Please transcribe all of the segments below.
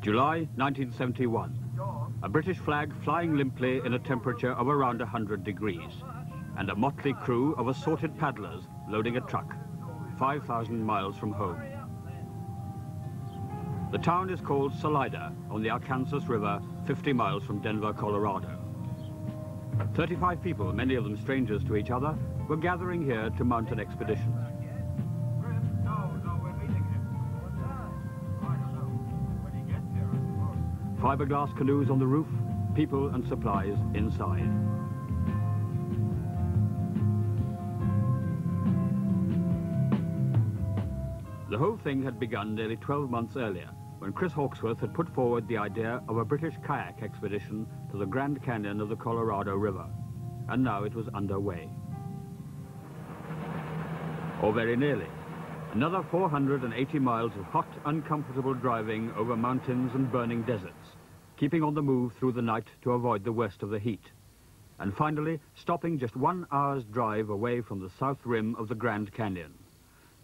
July 1971. A British flag flying limply in a temperature of around 100 degrees. And a motley crew of assorted paddlers loading a truck, 5,000 miles from home. The town is called Salida on the Arkansas River, 50 miles from Denver, Colorado. 35 people, many of them strangers to each other, were gathering here to mount an expedition. Fiberglass canoes on the roof, people and supplies inside. The whole thing had begun nearly 12 months earlier when Chris Hawkesworth had put forward the idea of a British kayak expedition to the Grand Canyon of the Colorado River. And now it was underway. Or very nearly. Another 480 miles of hot, uncomfortable driving over mountains and burning deserts, keeping on the move through the night to avoid the worst of the heat. And finally, stopping just one hour's drive away from the south rim of the Grand Canyon.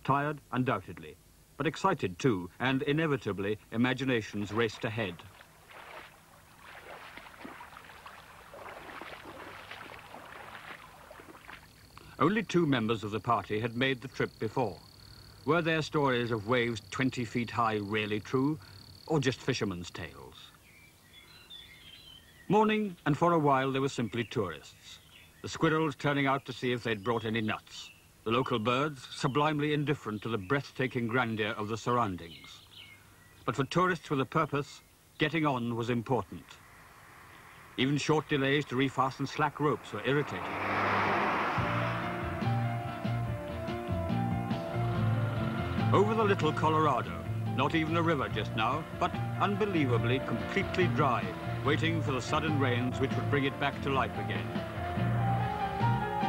Tired, undoubtedly, but excited too, and inevitably imaginations raced ahead. Only two members of the party had made the trip before. Were their stories of waves 20 feet high really true, or just fishermen's tales? Morning, and for a while they were simply tourists. The squirrels turning out to see if they'd brought any nuts the local birds sublimely indifferent to the breathtaking grandeur of the surroundings. But for tourists with a purpose, getting on was important. Even short delays to refasten slack ropes were irritating. Over the little Colorado, not even a river just now, but unbelievably completely dry, waiting for the sudden rains which would bring it back to life again.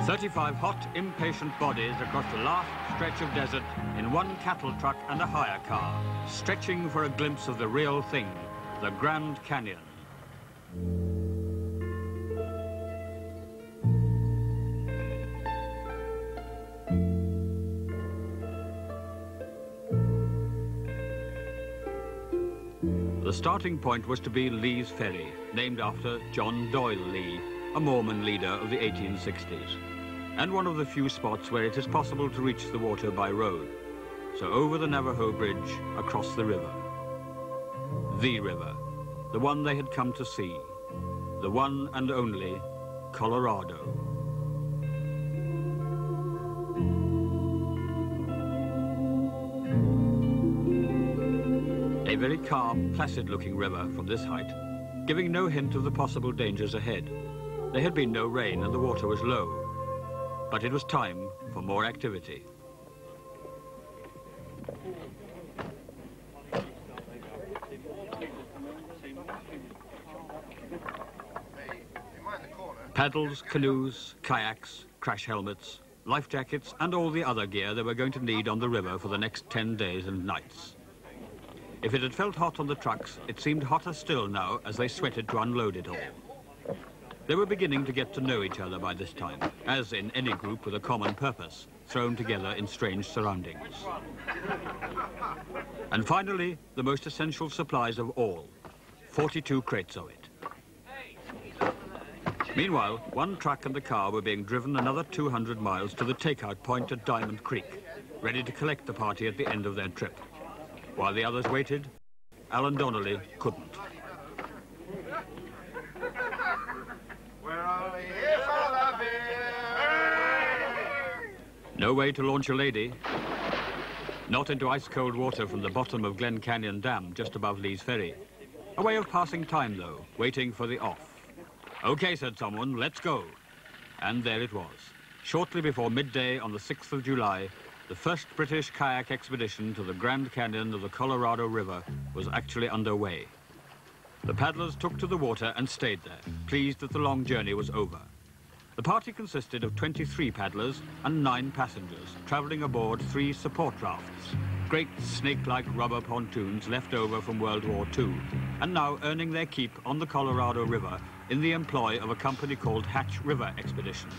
35 hot, impatient bodies across the last stretch of desert in one cattle truck and a hire car, stretching for a glimpse of the real thing, the Grand Canyon. Starting point was to be Lee's Ferry, named after John Doyle Lee, a Mormon leader of the 1860s and one of the few spots where it is possible to reach the water by road. So over the Navajo Bridge, across the river. The river, the one they had come to see, the one and only Colorado. Very calm, placid-looking river from this height, giving no hint of the possible dangers ahead. There had been no rain and the water was low, but it was time for more activity. Paddles, canoes, kayaks, crash helmets, life jackets and all the other gear they were going to need on the river for the next 10 days and nights. If it had felt hot on the trucks, it seemed hotter still now as they sweated to unload it all. They were beginning to get to know each other by this time, as in any group with a common purpose, thrown together in strange surroundings. And finally, the most essential supplies of all, 42 crates of it. Meanwhile, one truck and a car were being driven another 200 miles to the takeout point at Diamond Creek, ready to collect the party at the end of their trip. While the others waited, Alan Donnelly couldn't. No way to launch a lady. Not into ice-cold water from the bottom of Glen Canyon Dam, just above Lee's Ferry. A way of passing time, though, waiting for the off. OK, said someone, let's go. And there it was. Shortly before midday on the 6th of July, the first British kayak expedition to the Grand Canyon of the Colorado River was actually underway. The paddlers took to the water and stayed there, pleased that the long journey was over. The party consisted of 23 paddlers and nine passengers, travelling aboard three support rafts, great snake-like rubber pontoons left over from World War II, and now earning their keep on the Colorado River in the employ of a company called Hatch River Expeditions.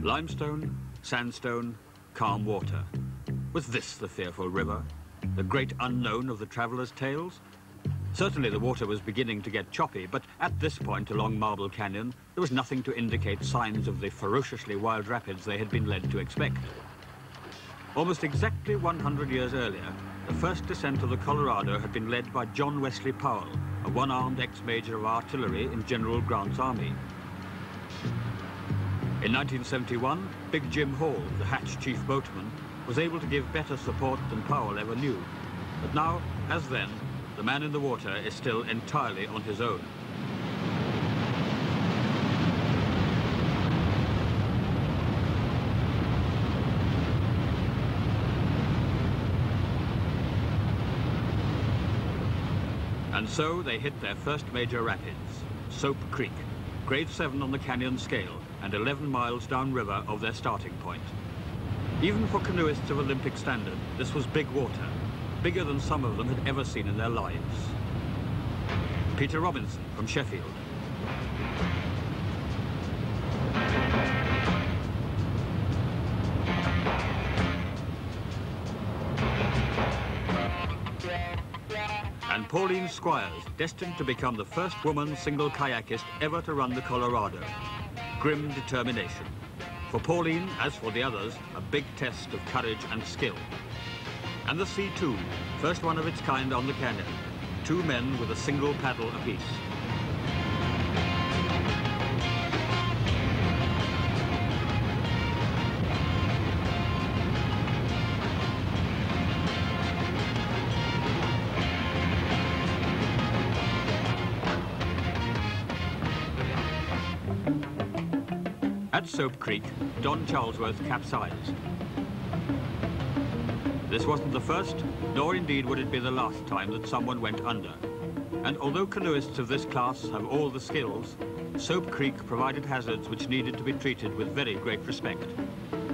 Limestone, sandstone, calm water. Was this the fearful river? The great unknown of the travellers' tales? Certainly the water was beginning to get choppy, but at this point along Marble Canyon, there was nothing to indicate signs of the ferociously wild rapids they had been led to expect. Almost exactly 100 years earlier, the first descent of the Colorado had been led by John Wesley Powell, a one-armed ex-major of artillery in General Grant's army. In 1971, Big Jim Hall, the Hatch chief boatman, was able to give better support than Powell ever knew. But now, as then, the man in the water is still entirely on his own. And so they hit their first major rapids, Soap Creek, grade 7 on the canyon scale and 11 miles downriver of their starting point. Even for canoeists of Olympic standard, this was big water, bigger than some of them had ever seen in their lives. Peter Robinson from Sheffield. And Pauline Squires, destined to become the first woman single kayakist ever to run the Colorado. Grim determination. For Pauline, as for the others, a big test of courage and skill and the C2, first one of its kind on the canyon. Two men with a single paddle apiece. Soap Creek, Don Charlesworth capsized. This wasn't the first, nor indeed would it be the last time that someone went under. And although canoeists of this class have all the skills, Soap Creek provided hazards which needed to be treated with very great respect.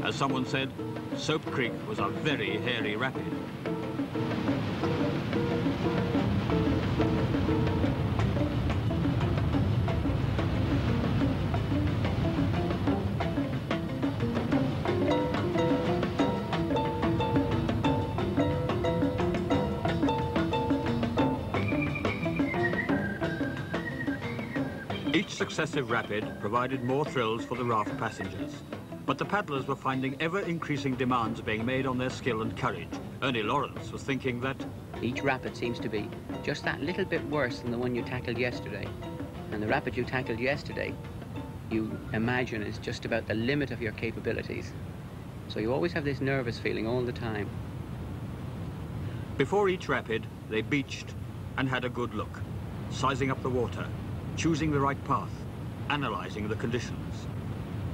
As someone said, Soap Creek was a very hairy rapid. Successive rapid provided more thrills for the raft passengers. But the paddlers were finding ever-increasing demands being made on their skill and courage. Ernie Lawrence was thinking that... Each rapid seems to be just that little bit worse than the one you tackled yesterday. And the rapid you tackled yesterday, you imagine is just about the limit of your capabilities. So you always have this nervous feeling all the time. Before each rapid, they beached and had a good look, sizing up the water, choosing the right path, analysing the conditions.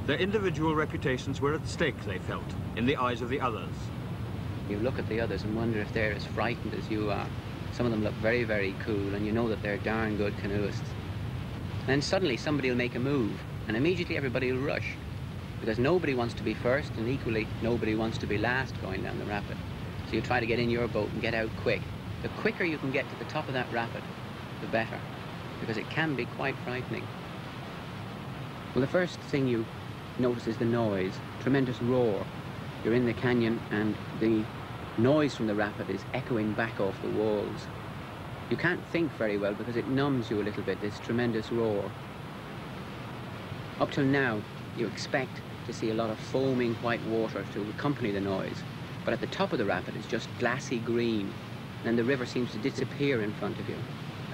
Their individual reputations were at stake, they felt, in the eyes of the others. You look at the others and wonder if they're as frightened as you are. Some of them look very, very cool, and you know that they're darn good canoeists. And then suddenly somebody will make a move, and immediately everybody will rush. Because nobody wants to be first, and equally, nobody wants to be last going down the rapid. So you try to get in your boat and get out quick. The quicker you can get to the top of that rapid, the better. Because it can be quite frightening. Well, the first thing you notice is the noise, tremendous roar. You're in the canyon and the noise from the rapid is echoing back off the walls. You can't think very well because it numbs you a little bit, this tremendous roar. Up till now, you expect to see a lot of foaming white water to accompany the noise. But at the top of the rapid, it's just glassy green. And the river seems to disappear in front of you.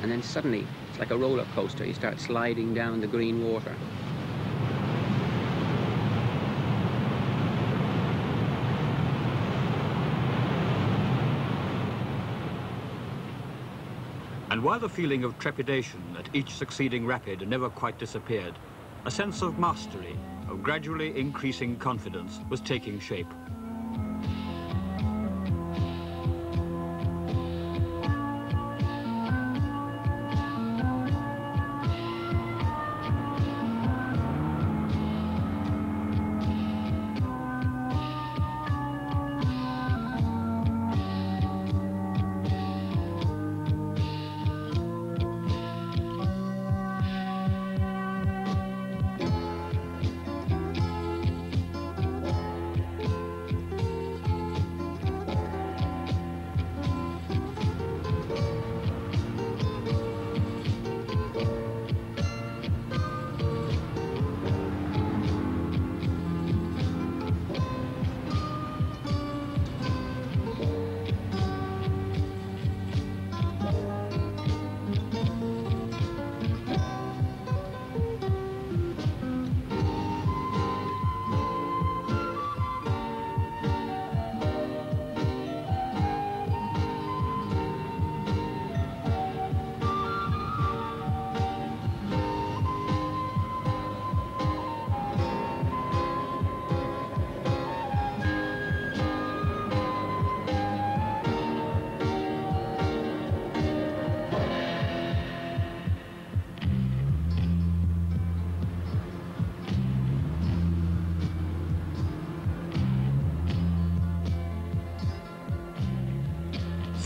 And then suddenly, it's like a roller coaster. You start sliding down the green water. And while the feeling of trepidation at each succeeding rapid never quite disappeared, a sense of mastery, of gradually increasing confidence was taking shape.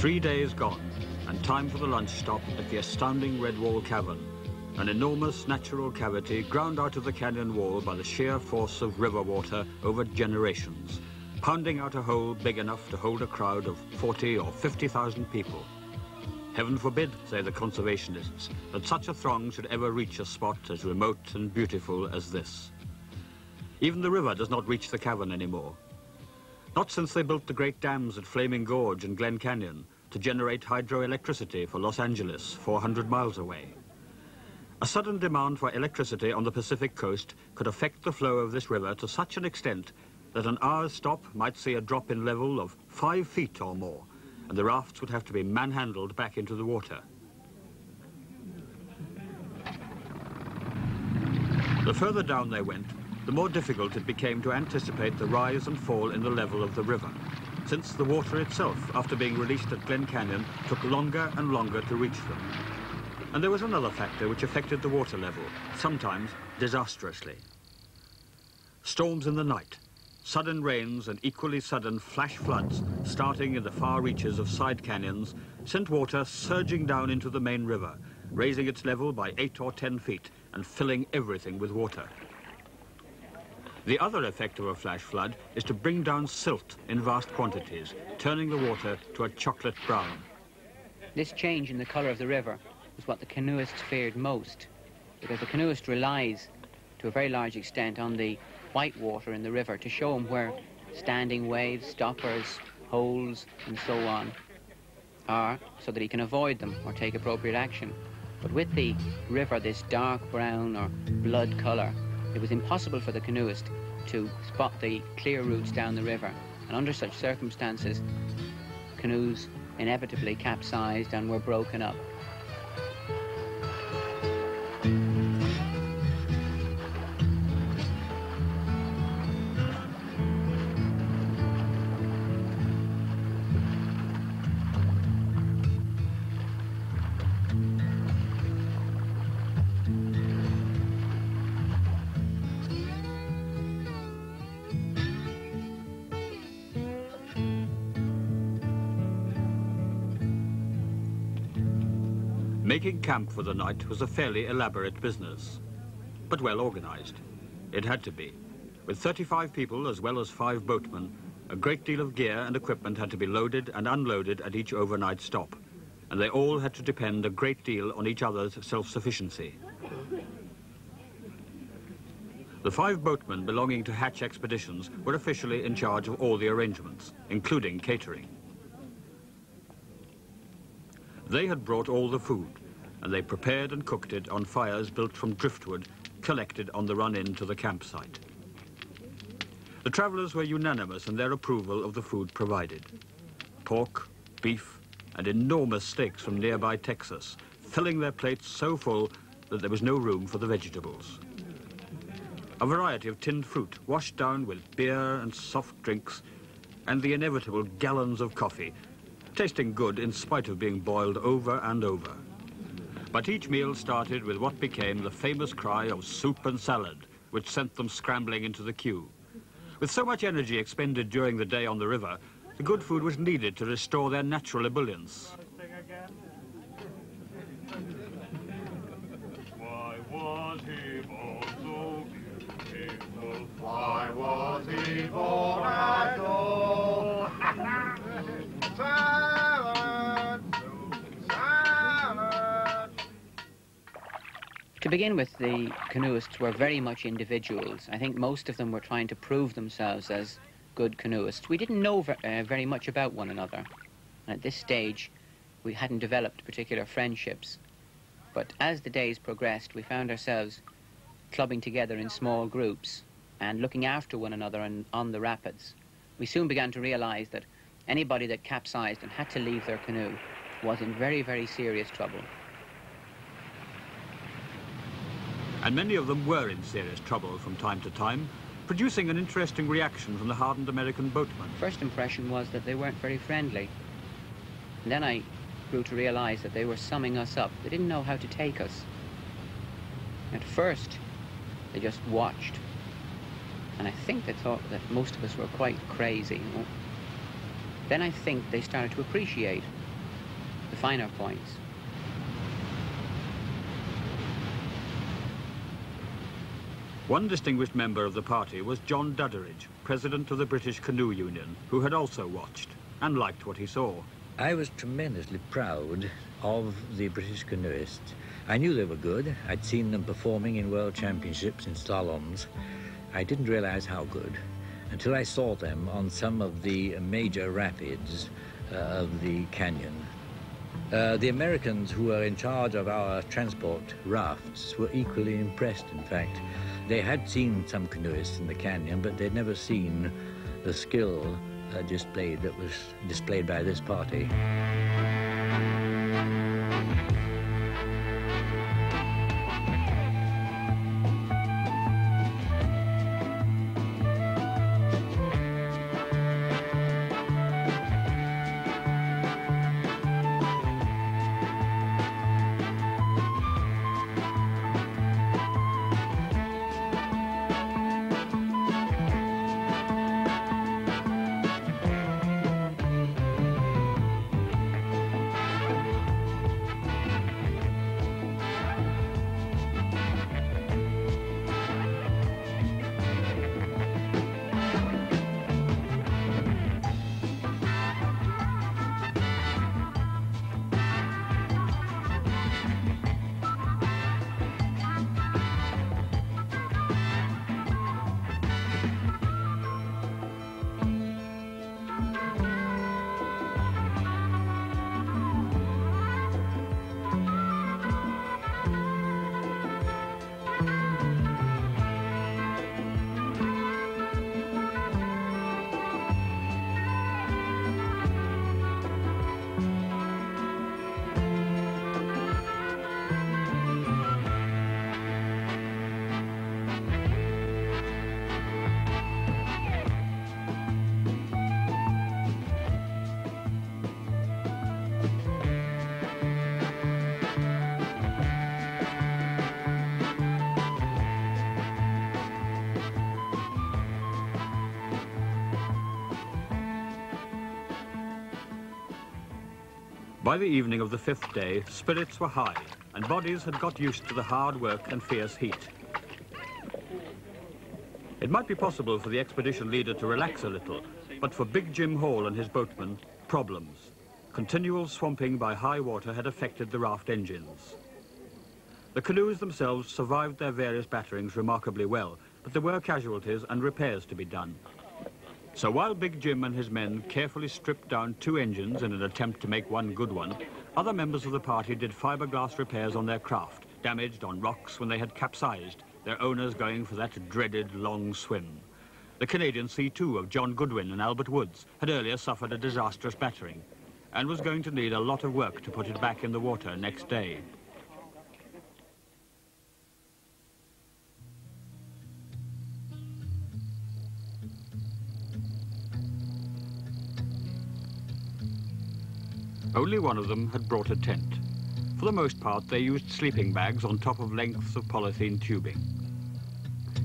Three days gone, and time for the lunch stop at the astounding Red Wall Cavern, an enormous natural cavity ground out of the canyon wall by the sheer force of river water over generations, pounding out a hole big enough to hold a crowd of 40 or 50,000 people. Heaven forbid, say the conservationists, that such a throng should ever reach a spot as remote and beautiful as this. Even the river does not reach the cavern anymore. Not since they built the great dams at Flaming Gorge and Glen Canyon to generate hydroelectricity for Los Angeles, 400 miles away. A sudden demand for electricity on the Pacific coast could affect the flow of this river to such an extent that an hour's stop might see a drop in level of five feet or more, and the rafts would have to be manhandled back into the water. The further down they went, the more difficult it became to anticipate the rise and fall in the level of the river, since the water itself, after being released at Glen Canyon, took longer and longer to reach them. And there was another factor which affected the water level, sometimes disastrously. Storms in the night, sudden rains and equally sudden flash floods starting in the far reaches of side canyons sent water surging down into the main river, raising its level by eight or ten feet and filling everything with water. The other effect of a flash flood is to bring down silt in vast quantities, turning the water to a chocolate brown. This change in the colour of the river was what the canoeists feared most, because the canoeist relies to a very large extent on the white water in the river to show him where standing waves, stoppers, holes, and so on are, so that he can avoid them or take appropriate action. But with the river, this dark brown or blood colour, it was impossible for the canoeist to spot the clear routes down the river. And under such circumstances, canoes inevitably capsized and were broken up. Making camp for the night was a fairly elaborate business, but well organized. It had to be. With 35 people as well as five boatmen, a great deal of gear and equipment had to be loaded and unloaded at each overnight stop, and they all had to depend a great deal on each other's self-sufficiency. The five boatmen belonging to Hatch Expeditions were officially in charge of all the arrangements, including catering. They had brought all the food, and they prepared and cooked it on fires built from driftwood collected on the run-in to the campsite. The travellers were unanimous in their approval of the food provided. Pork, beef, and enormous steaks from nearby Texas, filling their plates so full that there was no room for the vegetables. A variety of tinned fruit washed down with beer and soft drinks, and the inevitable gallons of coffee tasting good in spite of being boiled over and over. But each meal started with what became the famous cry of soup and salad, which sent them scrambling into the queue. With so much energy expended during the day on the river, the good food was needed to restore their natural ebullience. Why was he born so beautiful? Why was he born at all? To begin with, the canoeists were very much individuals. I think most of them were trying to prove themselves as good canoeists. We didn't know uh, very much about one another. At this stage, we hadn't developed particular friendships. But as the days progressed, we found ourselves clubbing together in small groups and looking after one another on, on the rapids. We soon began to realize that anybody that capsized and had to leave their canoe was in very, very serious trouble. And many of them were in serious trouble from time to time, producing an interesting reaction from the hardened American boatmen. First impression was that they weren't very friendly. And then I grew to realize that they were summing us up. They didn't know how to take us. At first, they just watched. And I think they thought that most of us were quite crazy. You know? Then I think they started to appreciate the finer points. One distinguished member of the party was John Dudderidge, president of the British Canoe Union, who had also watched and liked what he saw. I was tremendously proud of the British canoeists. I knew they were good. I'd seen them performing in world championships in slaloms. I didn't realize how good until I saw them on some of the major rapids uh, of the canyon. Uh, the Americans who were in charge of our transport rafts were equally impressed, in fact. They had seen some canoeists in the canyon, but they'd never seen the skill uh, displayed that was displayed by this party. By the evening of the fifth day, spirits were high, and bodies had got used to the hard work and fierce heat. It might be possible for the expedition leader to relax a little, but for Big Jim Hall and his boatmen, problems. Continual swamping by high water had affected the raft engines. The canoes themselves survived their various batterings remarkably well, but there were casualties and repairs to be done. So while Big Jim and his men carefully stripped down two engines in an attempt to make one good one, other members of the party did fiberglass repairs on their craft, damaged on rocks when they had capsized, their owners going for that dreaded long swim. The Canadian C2 of John Goodwin and Albert Woods had earlier suffered a disastrous battering and was going to need a lot of work to put it back in the water next day. Only one of them had brought a tent. For the most part, they used sleeping bags on top of lengths of polythene tubing.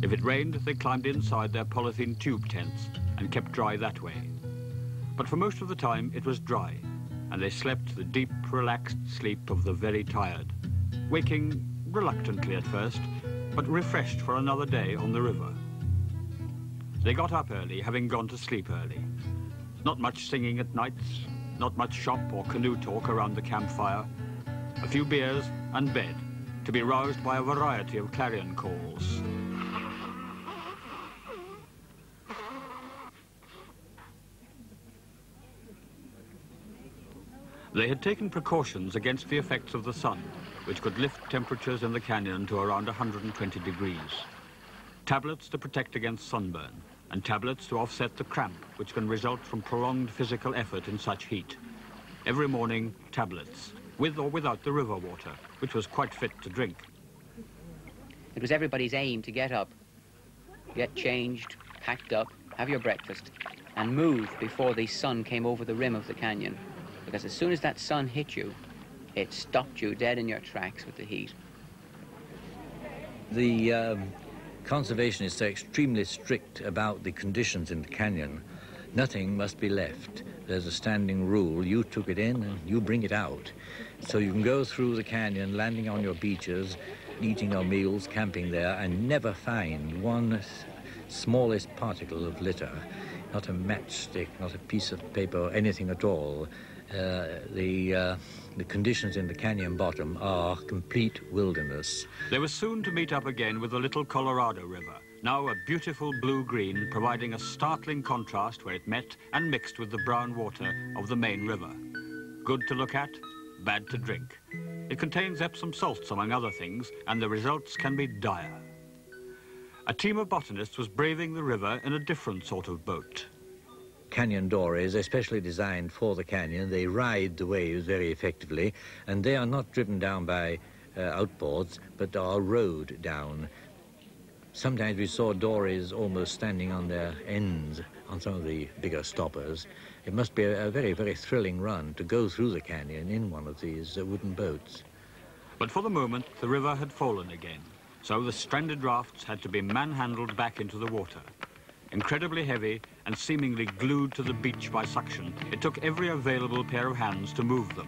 If it rained, they climbed inside their polythene tube tents and kept dry that way. But for most of the time, it was dry, and they slept the deep, relaxed sleep of the very tired, waking reluctantly at first, but refreshed for another day on the river. They got up early, having gone to sleep early. Not much singing at nights, not much shop or canoe talk around the campfire. A few beers and bed, to be roused by a variety of clarion calls. They had taken precautions against the effects of the sun, which could lift temperatures in the canyon to around 120 degrees. Tablets to protect against sunburn and tablets to offset the cramp which can result from prolonged physical effort in such heat. Every morning, tablets, with or without the river water, which was quite fit to drink. It was everybody's aim to get up, get changed, packed up, have your breakfast, and move before the sun came over the rim of the canyon. Because as soon as that sun hit you, it stopped you dead in your tracks with the heat. The um, conservationists are extremely strict about the conditions in the canyon. Nothing must be left. There's a standing rule. You took it in and you bring it out. So you can go through the canyon, landing on your beaches, eating your meals, camping there, and never find one smallest particle of litter. Not a matchstick, not a piece of paper, or anything at all. Uh, the, uh, the conditions in the canyon bottom are complete wilderness. They were soon to meet up again with the little Colorado River, now a beautiful blue-green, providing a startling contrast where it met and mixed with the brown water of the main river. Good to look at, bad to drink. It contains Epsom salts, among other things, and the results can be dire. A team of botanists was braving the river in a different sort of boat. Canyon dories, especially designed for the canyon, they ride the waves very effectively, and they are not driven down by uh, outboards, but are rowed down. Sometimes we saw dories almost standing on their ends on some of the bigger stoppers. It must be a, a very, very thrilling run to go through the canyon in one of these uh, wooden boats. But for the moment, the river had fallen again, so the stranded rafts had to be manhandled back into the water. Incredibly heavy and seemingly glued to the beach by suction, it took every available pair of hands to move them.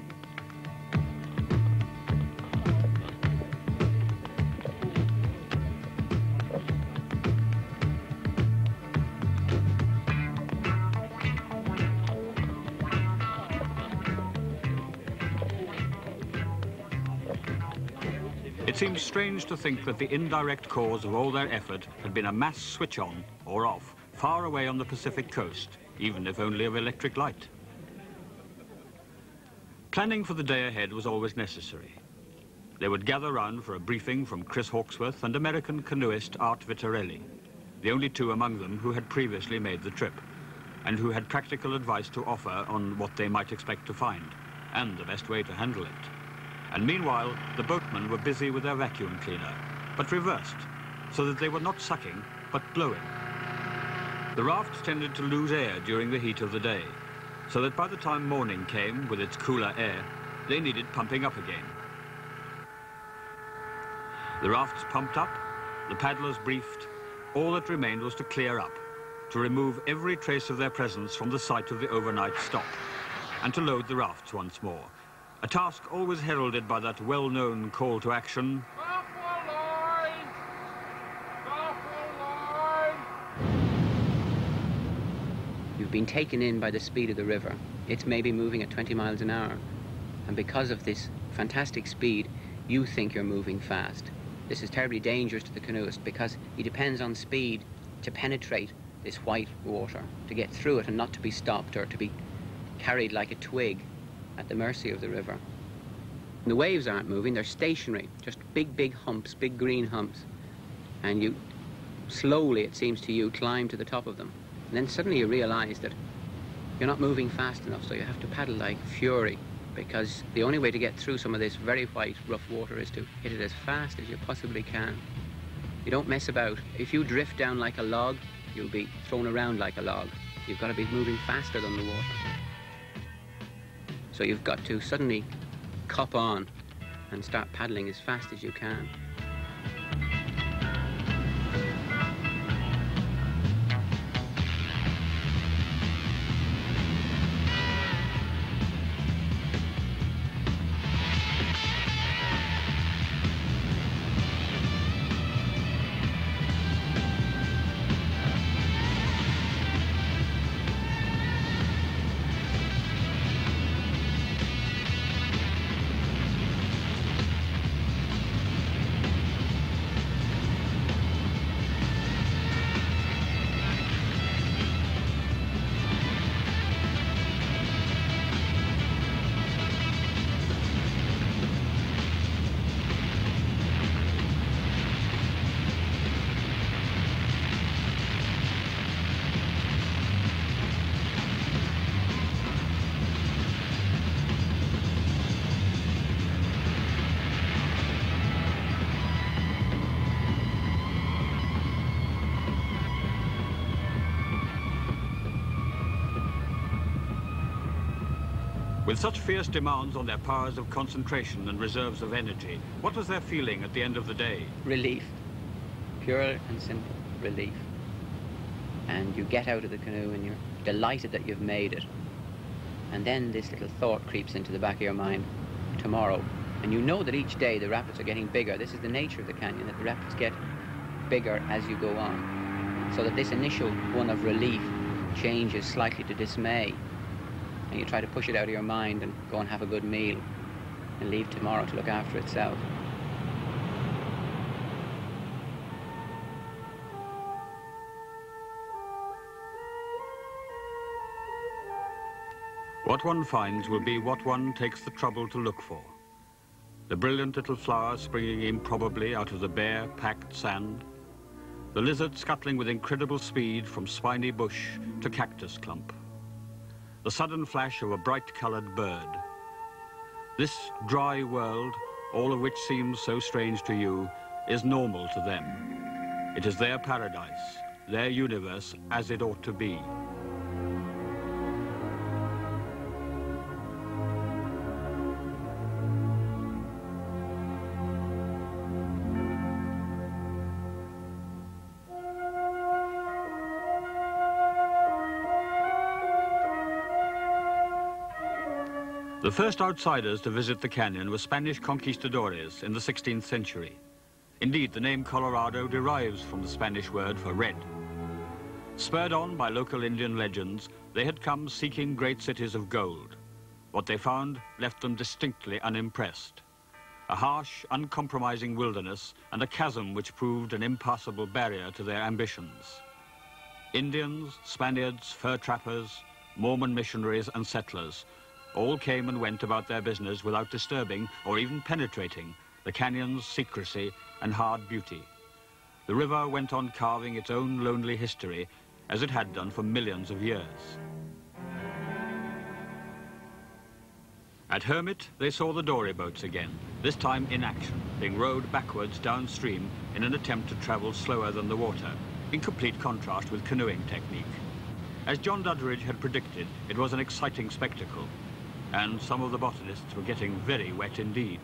It seems strange to think that the indirect cause of all their effort had been a mass switch on or off far away on the Pacific coast, even if only of electric light. Planning for the day ahead was always necessary. They would gather round for a briefing from Chris Hawkesworth and American canoeist Art Vitarelli, the only two among them who had previously made the trip, and who had practical advice to offer on what they might expect to find, and the best way to handle it. And meanwhile, the boatmen were busy with their vacuum cleaner, but reversed, so that they were not sucking, but blowing. The rafts tended to lose air during the heat of the day, so that by the time morning came with its cooler air, they needed pumping up again. The rafts pumped up, the paddlers briefed, all that remained was to clear up, to remove every trace of their presence from the site of the overnight stop, and to load the rafts once more, a task always heralded by that well-known call to action. You've been taken in by the speed of the river. It's maybe moving at 20 miles an hour. And because of this fantastic speed, you think you're moving fast. This is terribly dangerous to the canoeist because he depends on speed to penetrate this white water, to get through it and not to be stopped or to be carried like a twig at the mercy of the river. And the waves aren't moving, they're stationary, just big, big humps, big green humps. And you slowly, it seems to you, climb to the top of them. And then suddenly you realize that you're not moving fast enough, so you have to paddle like fury because the only way to get through some of this very white, rough water is to hit it as fast as you possibly can. You don't mess about. If you drift down like a log, you'll be thrown around like a log. You've got to be moving faster than the water. So you've got to suddenly cop on and start paddling as fast as you can. With such fierce demands on their powers of concentration and reserves of energy, what was their feeling at the end of the day? Relief. Pure and simple relief. and you get out of the canoe and you're delighted that you've made it. And then this little thought creeps into the back of your mind, tomorrow. And you know that each day the rapids are getting bigger. This is the nature of the canyon, that the rapids get bigger as you go on. So that this initial one of relief changes slightly to dismay. And you try to push it out of your mind and go and have a good meal and leave tomorrow to look after itself. What one finds will be what one takes the trouble to look for. The brilliant little flower springing improbably out of the bare, packed sand. The lizard scuttling with incredible speed from spiny bush to cactus clump. The sudden flash of a bright-colored bird. This dry world, all of which seems so strange to you, is normal to them. It is their paradise, their universe as it ought to be. The first outsiders to visit the canyon were Spanish conquistadores in the 16th century. Indeed, the name Colorado derives from the Spanish word for red. Spurred on by local Indian legends, they had come seeking great cities of gold. What they found left them distinctly unimpressed. A harsh, uncompromising wilderness and a chasm which proved an impassable barrier to their ambitions. Indians, Spaniards, fur trappers, Mormon missionaries and settlers all came and went about their business without disturbing or even penetrating the canyon's secrecy and hard beauty. The river went on carving its own lonely history as it had done for millions of years. At Hermit, they saw the dory boats again, this time in action, being rowed backwards downstream in an attempt to travel slower than the water, in complete contrast with canoeing technique. As John Dudderidge had predicted, it was an exciting spectacle, and some of the botanists were getting very wet indeed.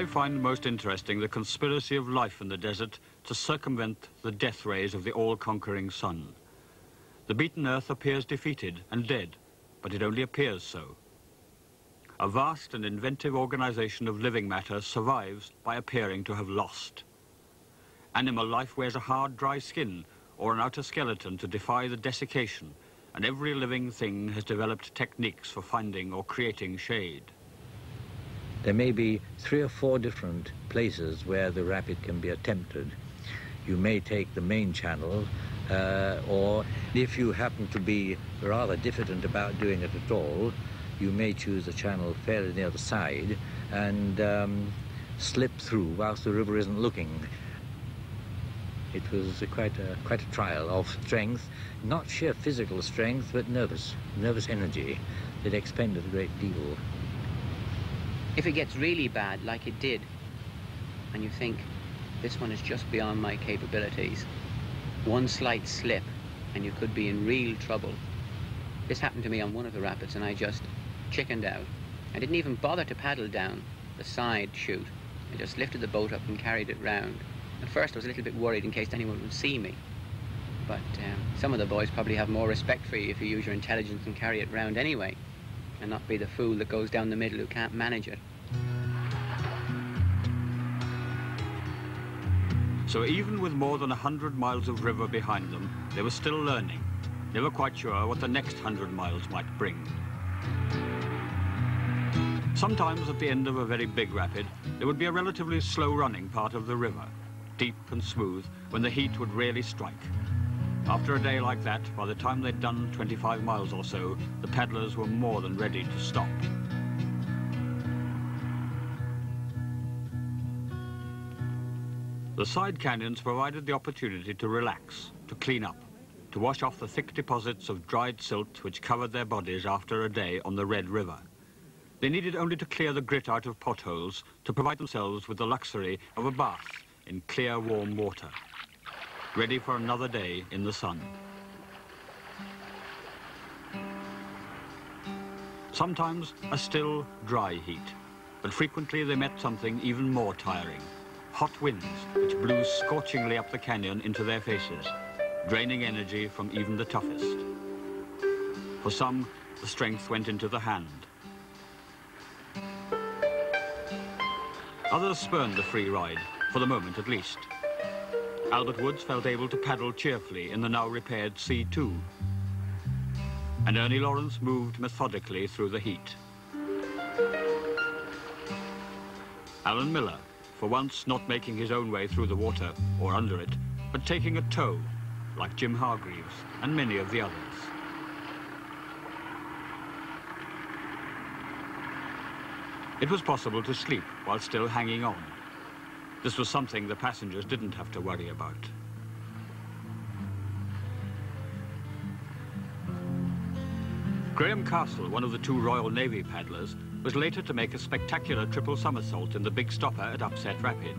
I find most interesting the conspiracy of life in the desert to circumvent the death rays of the all-conquering sun. The beaten earth appears defeated and dead, but it only appears so. A vast and inventive organization of living matter survives by appearing to have lost. Animal life wears a hard, dry skin or an outer skeleton to defy the desiccation, and every living thing has developed techniques for finding or creating shade. There may be three or four different places where the rapid can be attempted. You may take the main channel, uh, or if you happen to be rather diffident about doing it at all, you may choose a channel fairly near the side and um, slip through whilst the river isn't looking. It was quite a, quite a trial of strength, not sheer physical strength, but nervous, nervous energy that expended a great deal. If it gets really bad, like it did, and you think, this one is just beyond my capabilities. One slight slip and you could be in real trouble. This happened to me on one of the rapids and I just chickened out. I didn't even bother to paddle down the side chute. I just lifted the boat up and carried it round. At first I was a little bit worried in case anyone would see me. But um, some of the boys probably have more respect for you if you use your intelligence and carry it round anyway, and not be the fool that goes down the middle who can't manage it. So even with more than a hundred miles of river behind them, they were still learning, never quite sure what the next hundred miles might bring. Sometimes at the end of a very big rapid, there would be a relatively slow running part of the river, deep and smooth, when the heat would really strike. After a day like that, by the time they'd done 25 miles or so, the paddlers were more than ready to stop. The side canyons provided the opportunity to relax, to clean up, to wash off the thick deposits of dried silt which covered their bodies after a day on the Red River. They needed only to clear the grit out of potholes to provide themselves with the luxury of a bath in clear, warm water, ready for another day in the sun. Sometimes a still, dry heat, but frequently they met something even more tiring hot winds which blew scorchingly up the canyon into their faces, draining energy from even the toughest. For some, the strength went into the hand. Others spurned the free ride, for the moment at least. Albert Woods felt able to paddle cheerfully in the now repaired C2. And Ernie Lawrence moved methodically through the heat. Alan Miller for once not making his own way through the water or under it, but taking a tow, like Jim Hargreaves and many of the others. It was possible to sleep while still hanging on. This was something the passengers didn't have to worry about. Graham Castle, one of the two Royal Navy paddlers, was later to make a spectacular triple somersault in the big stopper at Upset Rapid,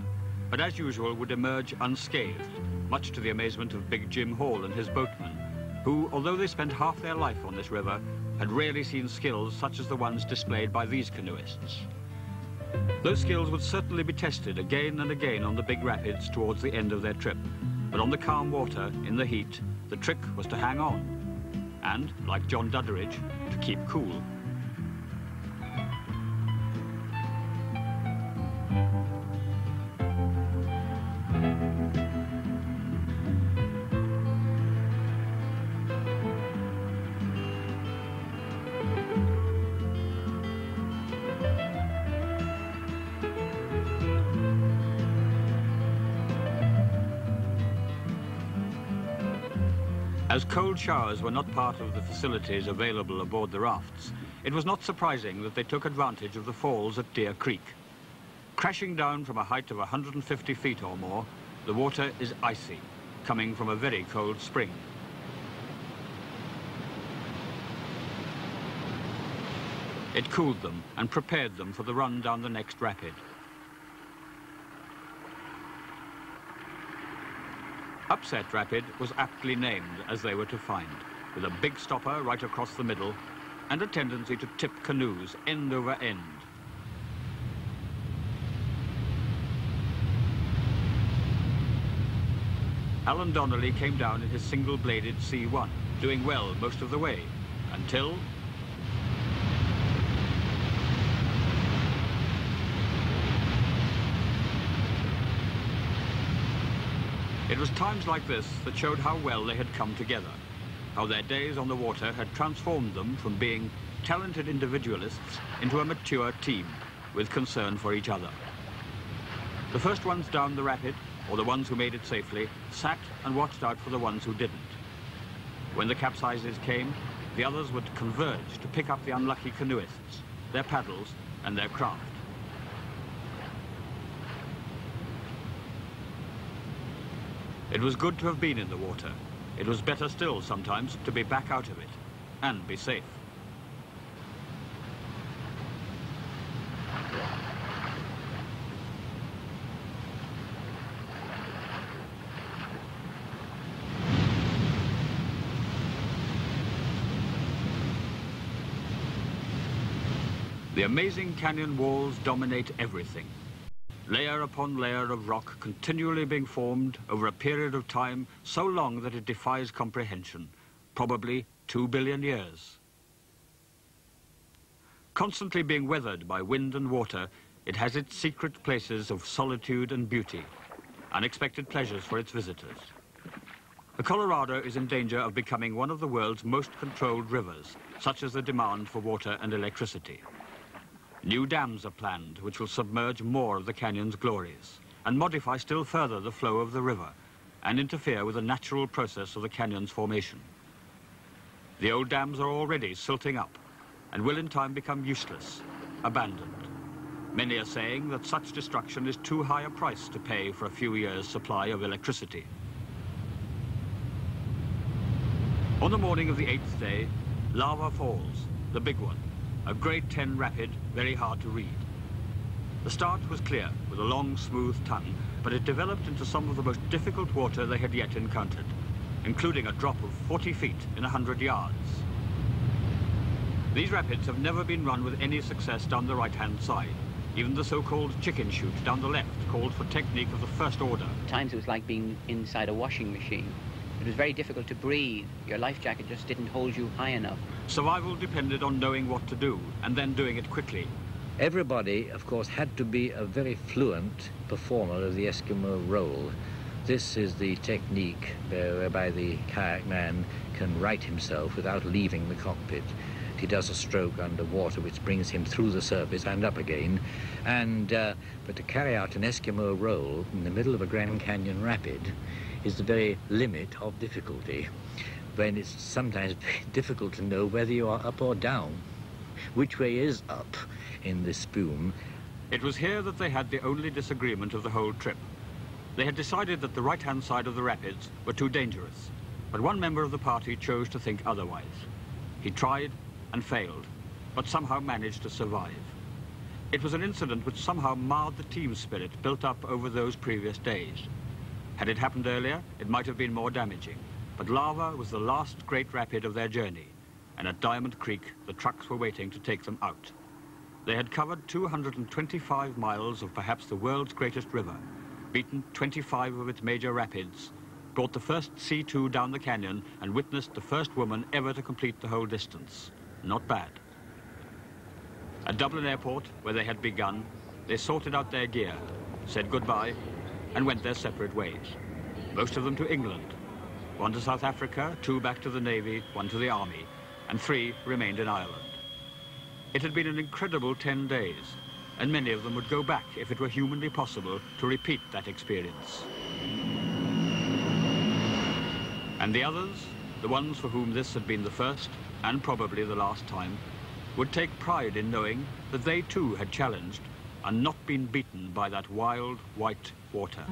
but as usual would emerge unscathed, much to the amazement of Big Jim Hall and his boatmen, who, although they spent half their life on this river, had rarely seen skills such as the ones displayed by these canoeists. Those skills would certainly be tested again and again on the big rapids towards the end of their trip, but on the calm water, in the heat, the trick was to hang on, and, like John Dudderidge, to keep cool. Showers were not part of the facilities available aboard the rafts, it was not surprising that they took advantage of the falls at Deer Creek. Crashing down from a height of 150 feet or more, the water is icy, coming from a very cold spring. It cooled them and prepared them for the run down the next rapid. Upset Rapid was aptly named as they were to find, with a big stopper right across the middle and a tendency to tip canoes end over end. Alan Donnelly came down in his single-bladed C1, doing well most of the way, until It was times like this that showed how well they had come together, how their days on the water had transformed them from being talented individualists into a mature team with concern for each other. The first ones down the rapid, or the ones who made it safely, sat and watched out for the ones who didn't. When the capsizes came, the others would converge to pick up the unlucky canoeists, their paddles and their craft. It was good to have been in the water. It was better still sometimes to be back out of it and be safe. The amazing canyon walls dominate everything. Layer upon layer of rock continually being formed over a period of time so long that it defies comprehension, probably two billion years. Constantly being weathered by wind and water, it has its secret places of solitude and beauty, unexpected pleasures for its visitors. The Colorado is in danger of becoming one of the world's most controlled rivers, such as the demand for water and electricity. New dams are planned, which will submerge more of the canyon's glories and modify still further the flow of the river and interfere with the natural process of the canyon's formation. The old dams are already silting up and will in time become useless, abandoned. Many are saying that such destruction is too high a price to pay for a few years' supply of electricity. On the morning of the eighth day, lava falls, the big one, a grade 10 rapid, very hard to read. The start was clear, with a long, smooth tongue, but it developed into some of the most difficult water they had yet encountered, including a drop of 40 feet in 100 yards. These rapids have never been run with any success down the right-hand side. Even the so-called chicken chute down the left called for technique of the first order. At times it was like being inside a washing machine. It was very difficult to breathe. Your life jacket just didn't hold you high enough. Survival depended on knowing what to do and then doing it quickly. Everybody, of course, had to be a very fluent performer of the Eskimo roll. This is the technique whereby the kayak man can right himself without leaving the cockpit. He does a stroke underwater which brings him through the surface and up again. And uh, but to carry out an Eskimo roll in the middle of a Grand Canyon rapid is the very limit of difficulty, when it's sometimes difficult to know whether you are up or down. Which way is up in this spume? It was here that they had the only disagreement of the whole trip. They had decided that the right-hand side of the rapids were too dangerous, but one member of the party chose to think otherwise. He tried and failed, but somehow managed to survive. It was an incident which somehow marred the team spirit built up over those previous days. Had it happened earlier, it might have been more damaging. But lava was the last great rapid of their journey, and at Diamond Creek, the trucks were waiting to take them out. They had covered 225 miles of perhaps the world's greatest river, beaten 25 of its major rapids, brought the first C2 down the canyon, and witnessed the first woman ever to complete the whole distance. Not bad. At Dublin Airport, where they had begun, they sorted out their gear, said goodbye, and went their separate ways. Most of them to England. One to South Africa, two back to the Navy, one to the Army, and three remained in Ireland. It had been an incredible 10 days, and many of them would go back, if it were humanly possible, to repeat that experience. And the others, the ones for whom this had been the first, and probably the last time, would take pride in knowing that they too had challenged and not been beaten by that wild white water.